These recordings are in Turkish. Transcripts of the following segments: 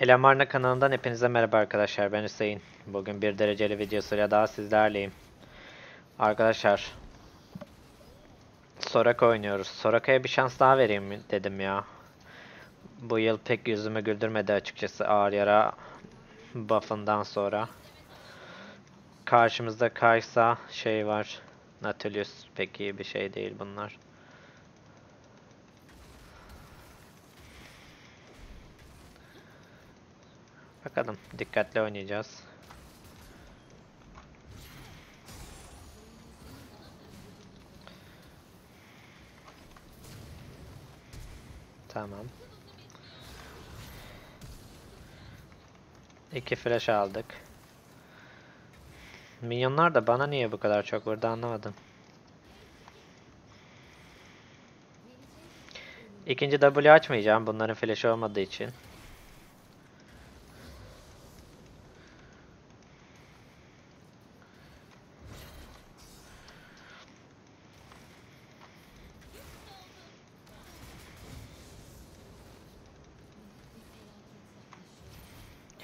Elemarna kanalından hepinize merhaba arkadaşlar. Ben Hüseyin. Bugün bir dereceli videosuyla daha sizlerleyim. Arkadaşlar Soraka oynuyoruz. Soraka'ya bir şans daha vereyim dedim ya. Bu yıl pek yüzümü güldürmedi açıkçası ağır yara buff'ından sonra. Karşımızda Kaysa şey var. Nautilus pek iyi bir şey değil bunlar. Bakalım dikkatli oynayacağız. Tamam. İki flash aldık. Minyonlar da bana niye bu kadar çok vurdu anlamadım. İkinci W açmayacağım bunların flash'ı olmadığı için.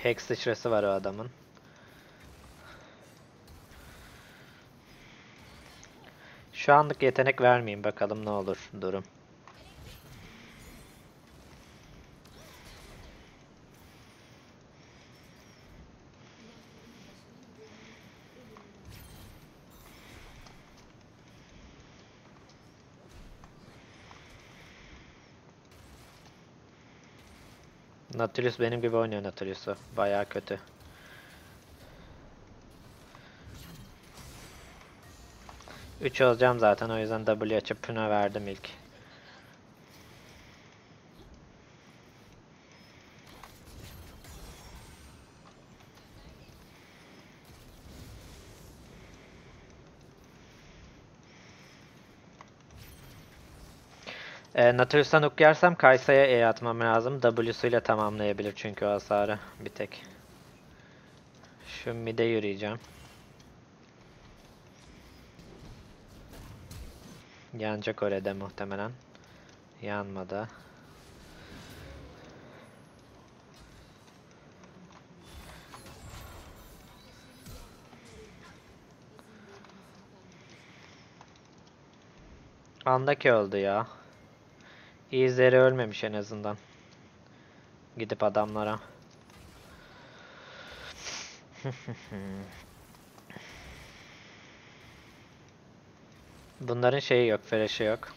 Hex sıçrası var o adamın. Şu anlık yetenek vermeyeyim bakalım ne olur durum. Nautilus benim gibi oynuyor Nautilus'u. Bayağı kötü. Üç olacağım zaten o yüzden W açıp Puna verdim ilk. E, Nautilus'tan hook yersem Kaysa'ya E atmam lazım. W'suyla tamamlayabilir çünkü o hasarı bir tek. Şu mid'e yürüyeceğim. Yanacak orada muhtemelen. Yanmadı. Andaki öldü ya. İzleri ölmemiş en azından. Gidip adamlara. Bunların şeyi yok, flash'ı yok.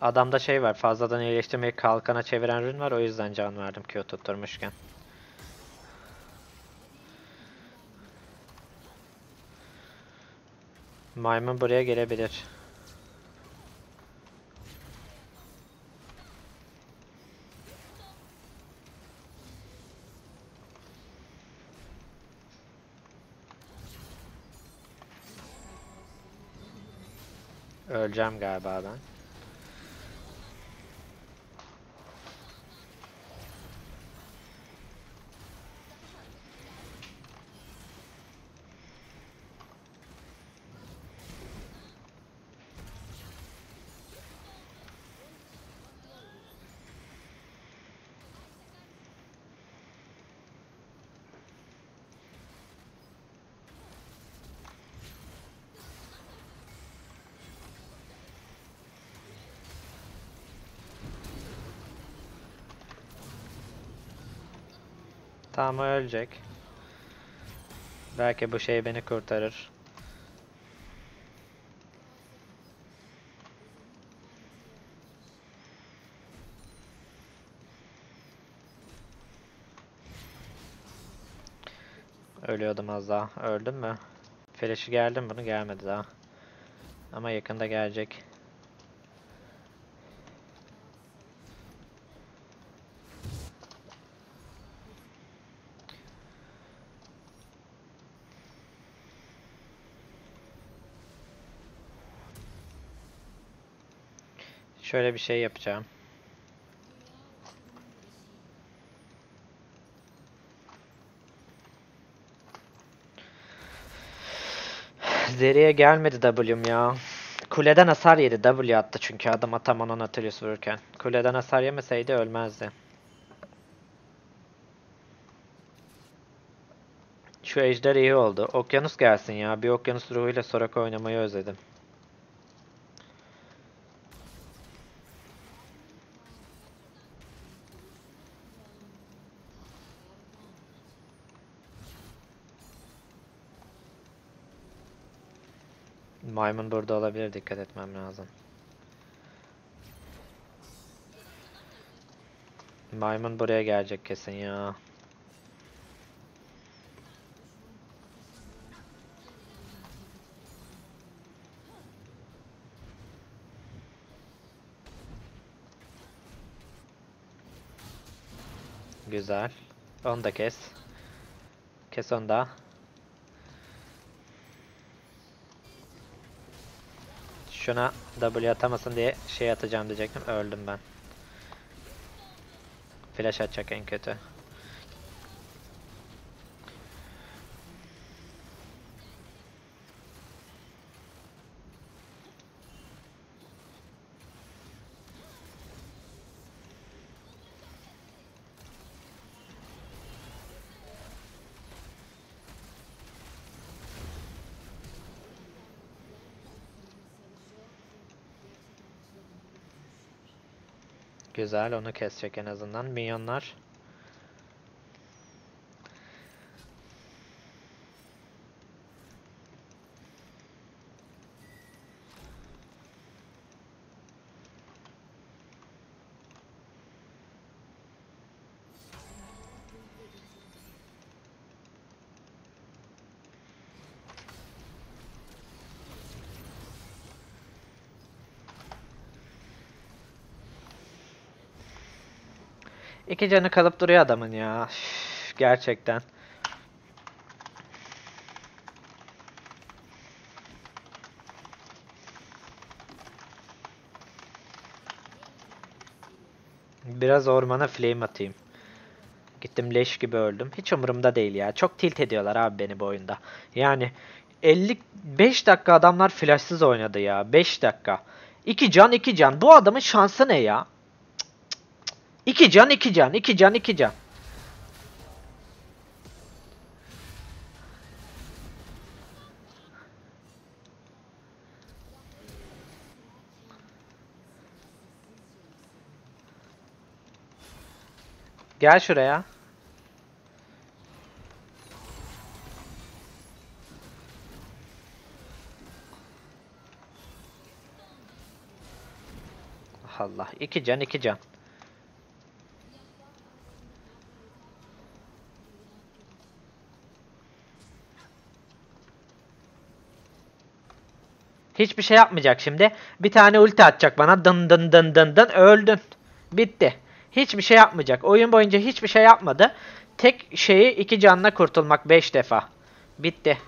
Adamda şey var, fazladan iyileştirmeyi kalkana çeviren rün var, o yüzden can verdim Q tutturmuşken. Maymun buraya gelebilir. Öleceğim galiba ben. Tamam ölecek. Belki bu şey beni kurtarır. Ölüyordum az daha. Öldüm mü? Flash'ı geldi mi bunu? Gelmedi daha. Ama yakında gelecek. Şöyle bir şey yapacağım. Zeri'ye gelmedi W'm ya. Kuleden hasar yedi. W attı çünkü adam Ataman'ın Nautilus vururken. Kuleden hasar yemeseydi ölmezdi. Şu ejder iyi oldu. Okyanus gelsin ya. Bir okyanus ruhuyla Soraka oynamayı özledim. Maymun burada olabilir. Dikkat etmem lazım. Maymun buraya gelecek kesin ya. Güzel. Onu da kes. Kes onu da. Şuna W atamasın diye şey atacağım diyecektim. Öldüm ben. Flash atacak en kötü. Güzel onu kesecek en azından. Minyonlar. İki canı kalıp duruyor adamın ya. Üf, gerçekten. Biraz ormana flame atayım. Gittim leş gibi öldüm. Hiç umurumda değil ya. Çok tilt ediyorlar abi beni bu oyunda. Yani 55 dakika adamlar flashsız oynadı ya. 5 dakika. 2 can 2 can. Bu adamın şansı ne ya? 2 can 2 can 2 can 2 can. Gel şuraya. Allah. 2 can 2 can. Hiçbir şey yapmayacak şimdi. Bir tane ulti atacak bana. Dın dın dın dın dın. Öldün. Bitti. Hiçbir şey yapmayacak. Oyun boyunca hiçbir şey yapmadı. Tek şeyi iki canla kurtulmak 5 defa. Bitti.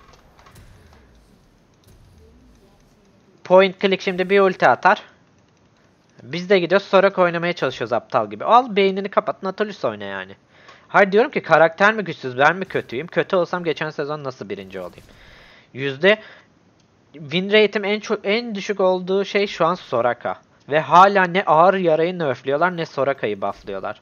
Point click şimdi bir ulti atar. Biz de gidiyoruz Soraka oynamaya çalışıyoruz aptal gibi. Al beynini kapat Nautilus oyna yani. Hayır diyorum ki karakter mi güçsüz ben mi kötüyüm? Kötü olsam geçen sezon nasıl birinci olayım? Yüzde win rate'im en çok en düşük olduğu şey şu an Soraka. Ve hala ne ağır yarayı nerfliyorlar ne Soraka'yı bufflıyorlar.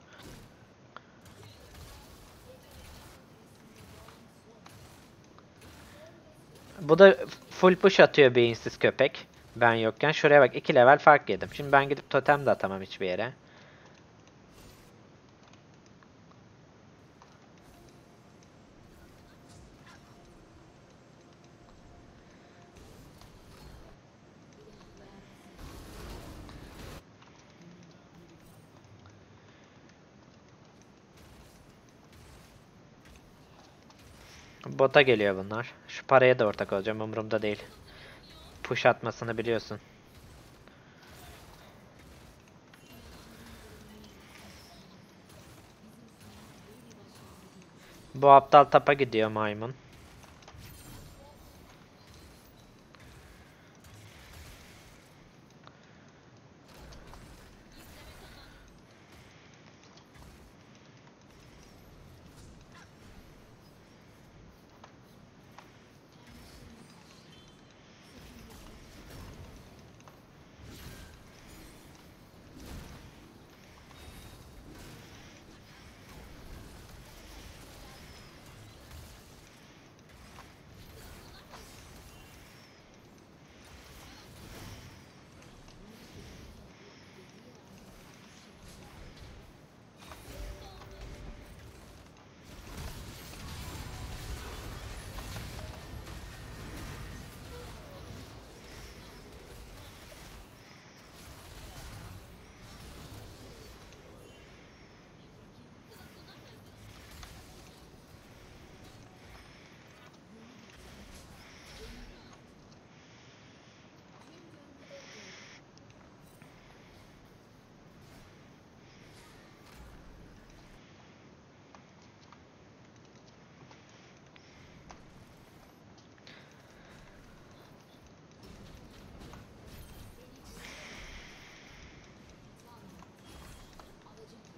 Bu da full push atıyor beyinsiz köpek. Ben yokken. Şuraya bak 2 level fark yedim. Şimdi ben gidip totem de atamam hiçbir yere. Bota geliyor bunlar. Şu paraya da ortak olacağım umurumda değil. Push atmasını biliyorsun. Bu aptal tapa gidiyor maymun.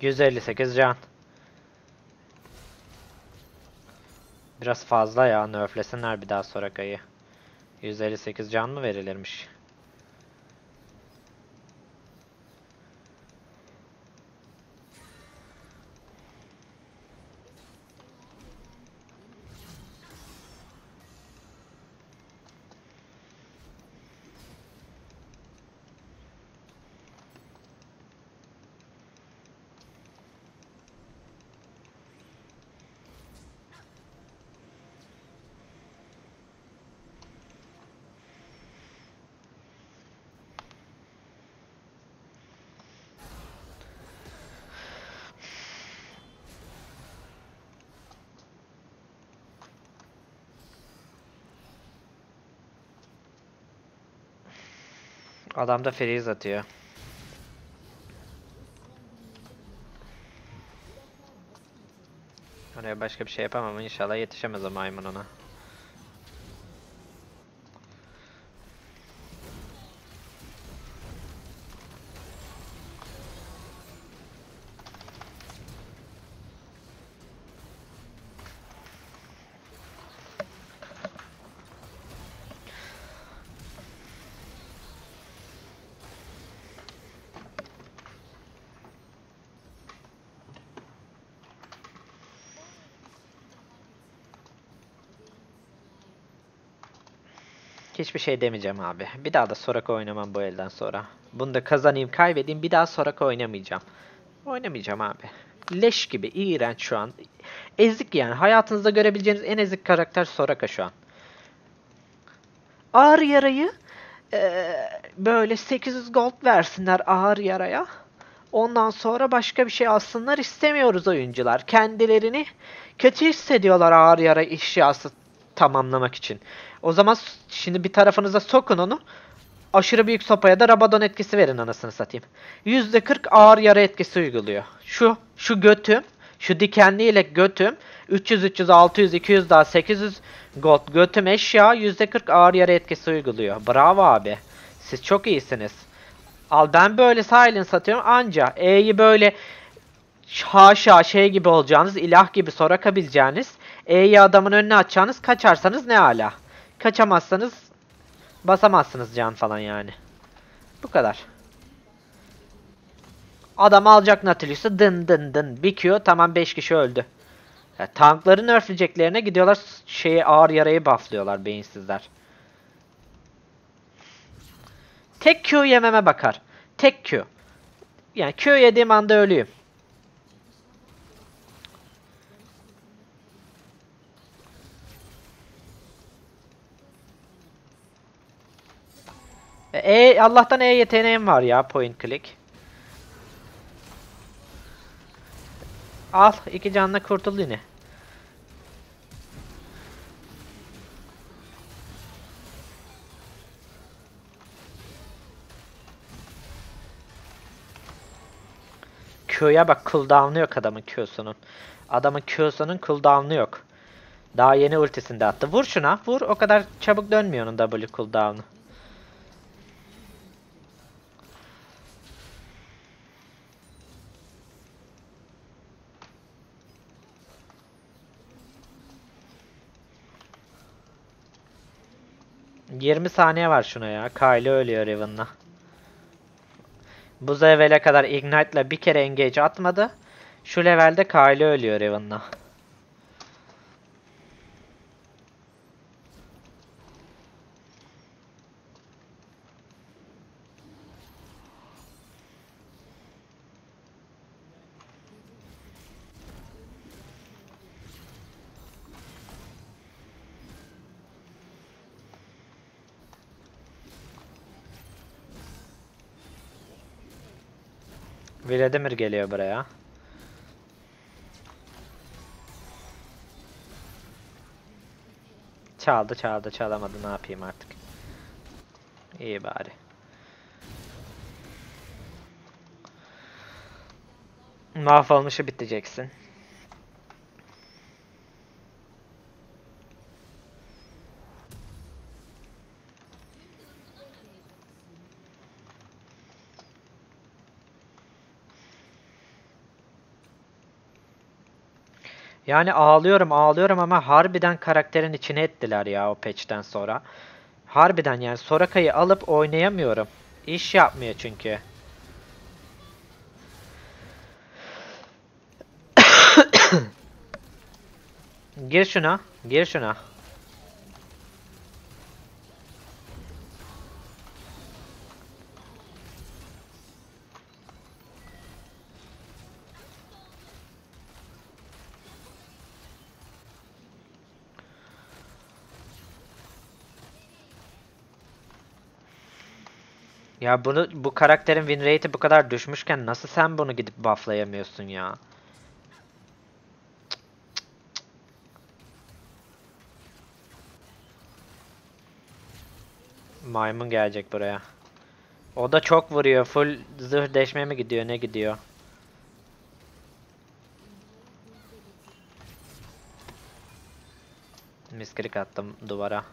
158 can. Biraz fazla ya. Nerflesinler bir daha Soraka'yı. 158 can mı verilirmiş? Adam da freeze atıyor. Oraya başka bir şey yapamam inşallah yetişemez o maymun ona. Hiçbir şey demeyeceğim abi. Bir daha da Soraka oynamam bu elden sonra. Bunu da kazanayım kaybedeyim bir daha Soraka oynamayacağım. Oynamayacağım abi. Leş gibi iğrenç şu an. Ezik yani. Hayatınızda görebileceğiniz en ezik karakter Soraka şu an. Ağır yarayı eee, böyle 800 gold versinler ağır yaraya. Ondan sonra başka bir şey alsınlar istemiyoruz oyuncular. Kendilerini kötü hissediyorlar ağır yara eşyası tamamlamak için. O zaman şimdi bir tarafınıza sokun onu. Aşırı büyük sopaya da Rabadon etkisi verin anasını satayım. %40 ağır yara etkisi uyguluyor. Şu şu götüm, şu dikenliyle götüm 300 300 600 200 daha 800 gold götüm eşya %40 ağır yara etkisi uyguluyor. Bravo abi. Siz çok iyisiniz. Al ben böyle silence satıyorum anca E'yi böyle haşa şey gibi olacağınız, ilah gibi sorakabileceğiniz, E'yi adamın önüne atacağınız, kaçarsanız ne ala. Kaçamazsanız basamazsınız can falan yani. Bu kadar. Adam alacak Nautilus'u dın dın dın bikiyor tamam 5 kişi öldü. Ya, tankları nerfleyeceklerine gidiyorlar şeye ağır yarayı bufflıyorlar beyinsizler. Tek Q yememe bakar. Tek Q. Yani Q yediğim anda ölüyüm. E, Allah'tan E yeteneğim var ya point click. Al iki canla kurtul yine. Q'ya bak cooldown'u yok adamın Q'sunun. Adamın Q'sunun cooldown'u yok. Daha yeni ultisinde attı. Vur şuna. Vur. O kadar çabuk dönmüyor onun W cooldown'u. ...20 saniye var şuna ya. Kylie ölüyor Riven'la. Bu levele kadar Ignite'la bir kere engage atmadı. Şu levelde Kylie ölüyor Riven'la. Vladimir geliyor buraya. Çaldı çaldı çalamadı ne yapayım artık. İyi bari. Mahvolmuşu biteceksin. Yani ağlıyorum ağlıyorum ama harbiden karakterin içine ettiler ya o patch'ten sonra. Harbiden yani Soraka'yı alıp oynayamıyorum. İş yapmıyor çünkü. Gir şuna. Gir şuna. Ya bunu bu karakterin win rate'i bu kadar düşmüşken nasıl sen bunu gidip bufflayamıyorsun ya? Maymun gelecek buraya. O da çok vuruyor. Full zırh deşme mi gidiyor ne gidiyor? Misklik attım duvara.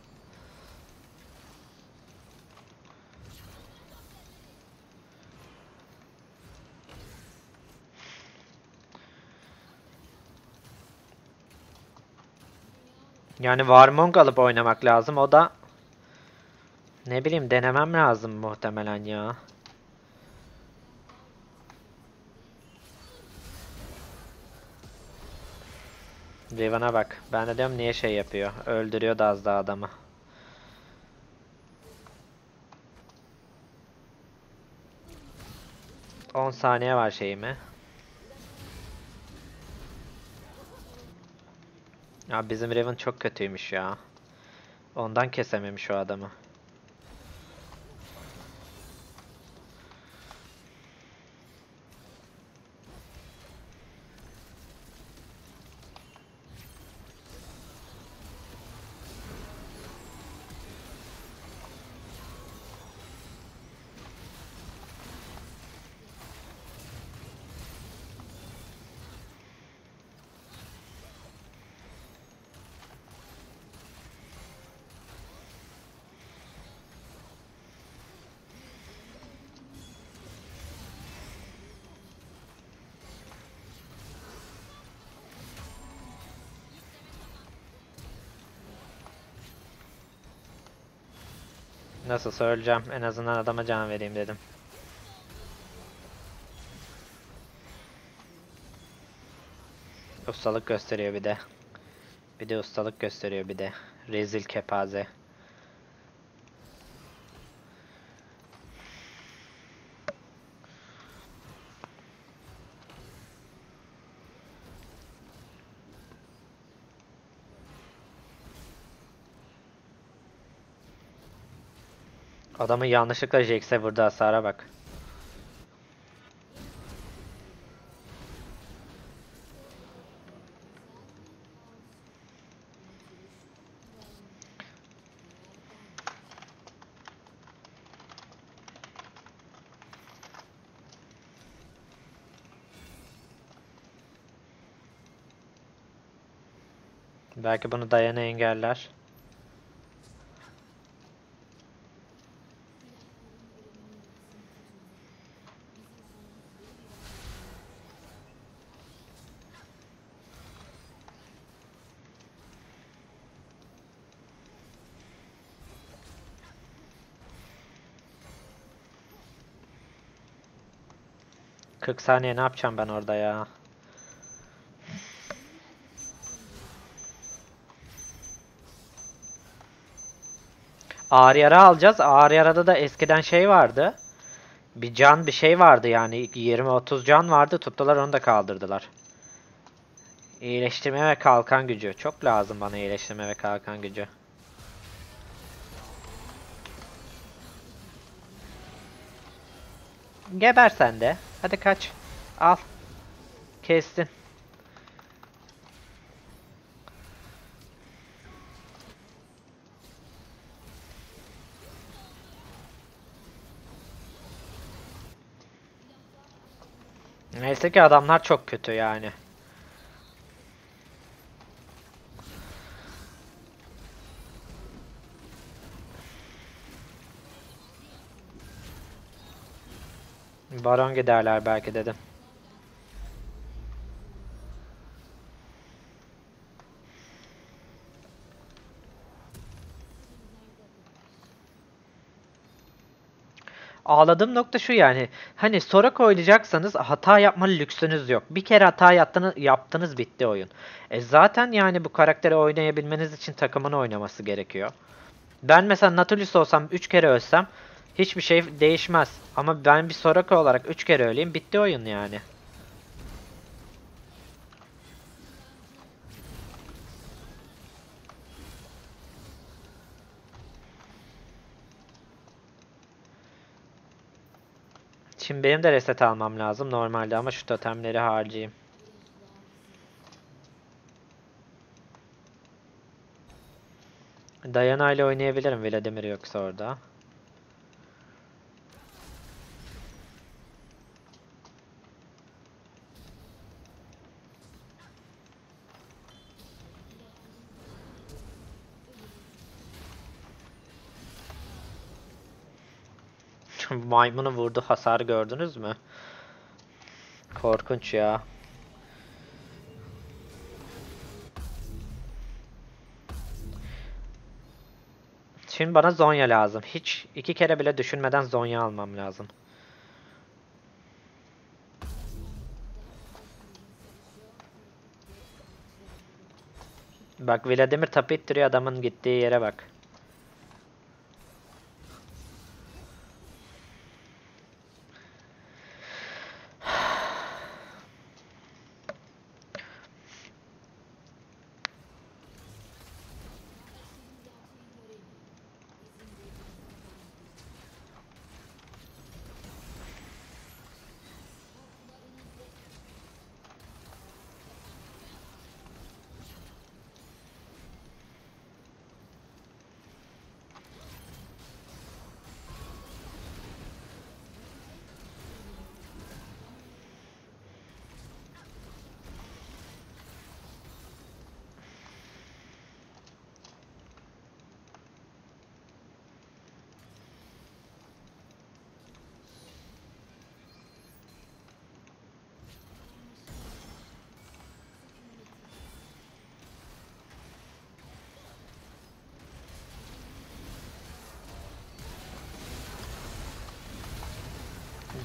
Yani Warmong alıp oynamak lazım. O da ne bileyim denemem lazım muhtemelen ya. Riven'a bak. Ben de diyorum niye şey yapıyor. Öldürüyor da az daha adamı. On saniye var şeyimi. Ya bizim Riven çok kötüymüş ya. Ondan kesememiş o adamı. Nasıl söyleyeceğim? En azından adama can vereyim dedim. Ustalık gösteriyor bir de. Bir de ustalık gösteriyor bir de. Rezil kepaze. Adamı yanlışlıkla Jax'e vurdu hasara bak. Belki bunu Diana engeller. Kırk saniye ne yapacağım ben orada ya? Ağır yara alacağız. Ağır yarada da eskiden şey vardı. Bir can bir şey vardı yani 20-30 can vardı. Tuttular onu da kaldırdılar. İyileştirme ve kalkan gücü. Çok lazım bana iyileştirme ve kalkan gücü. Geber sen de. Hadi kaç. Al. Kestin. Neyse ki adamlar çok kötü yani. Baron giderler belki dedim. Ağladığım nokta şu yani. Hani Sorak oynayacaksanız hata yapma lüksünüz yok. Bir kere hata yaptınız, yaptınız bitti oyun. E zaten yani bu karakteri oynayabilmeniz için takımın oynaması gerekiyor. Ben mesela Nautilus olsam 3 kere ölsem hiçbir şey değişmez. Ama ben bir Soraka olarak 3 kere öleyim bitti oyun yani. Şimdi benim de reset almam lazım normalde ama şu totemleri harcayayım. Diana ile oynayabilirim Vladimir yoksa orada. Maymunu vurdu hasar gördünüz mü? Korkunç ya. Şimdi bana Zonya lazım. Hiç iki kere bile düşünmeden Zonya almam lazım. Bak Vladimir tapu ittiriyor adamın gittiği yere bak.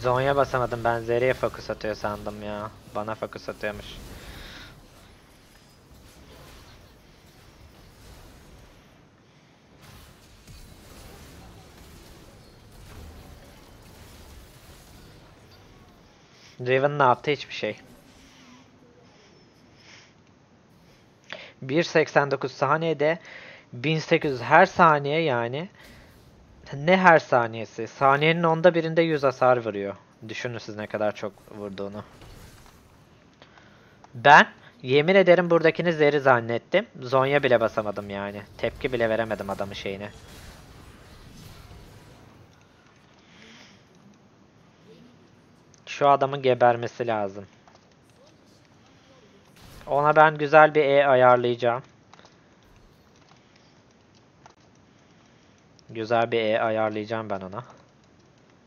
Zonya basamadım ben Zeri'ye fokus atıyor sandım ya. Bana fokus atıyormuş. Riven ne yaptı? Hiçbir şey. 1.89 saniyede 1800 her saniye yani ne her saniyesi? Saniyenin onda birinde 100 hasar vuruyor. Düşünün siz ne kadar çok vurduğunu. Ben yemin ederim buradakini Zeri zannettim. Zonya bile basamadım yani. Tepki bile veremedim adamın şeyine. Şu adamın gebermesi lazım. Ona ben güzel bir E ayarlayacağım. Güzel bir E ayarlayacağım ben ona.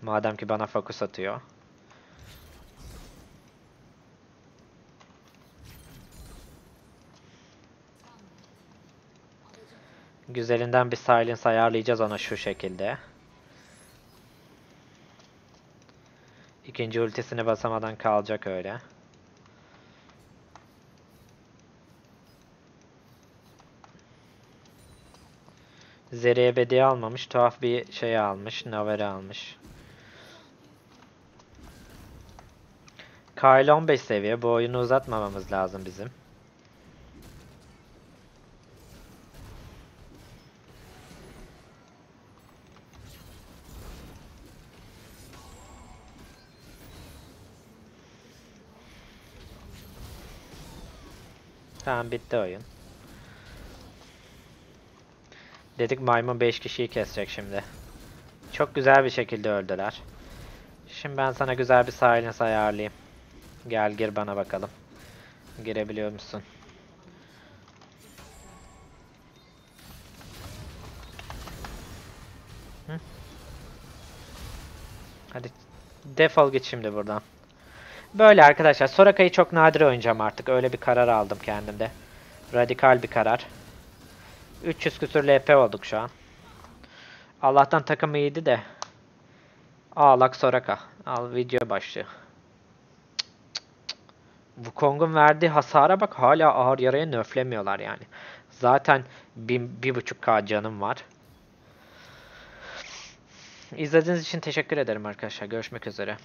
Madem ki bana fokus atıyor. Güzelinden bir silence ayarlayacağız ona şu şekilde. İkinci ultisini basamadan kalacak öyle. Zeri ebedi almamış. Tuhaf bir şey almış. Naveri almış. Kyle 15 seviye. Bu oyunu uzatmamamız lazım bizim. Tamam bitti oyun. Dedik maymun 5 kişiyi kesecek şimdi. Çok güzel bir şekilde öldüler. Şimdi ben sana güzel bir silence ayarlayayım. Gel gir bana bakalım. Girebiliyor musun? Hadi defol git şimdi buradan. Böyle arkadaşlar. Soraka'yı çok nadir oynayacağım artık. Öyle bir karar aldım kendimde. Radikal bir karar. 300 küsür LP olduk şu an. Allah'tan takım iyiydi de. Ağlak Soraka. Al video başlığı. Wukong'un verdiği hasara bak hala ağır yaraya nöflemiyorlar yani. Zaten bin, bir buçuk K canım var. İzlediğiniz için teşekkür ederim arkadaşlar. Görüşmek üzere.